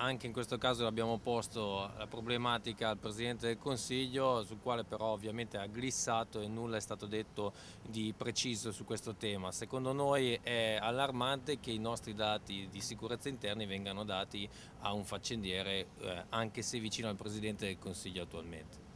anche in questo caso abbiamo posto la problematica al Presidente del Consiglio, sul quale però ovviamente ha glissato e nulla è stato detto di preciso su questo tema. Secondo noi è allarmante che i nostri dati di sicurezza interni vengano dati a un faccendiere eh, anche se vicino al Presidente del Consiglio attualmente.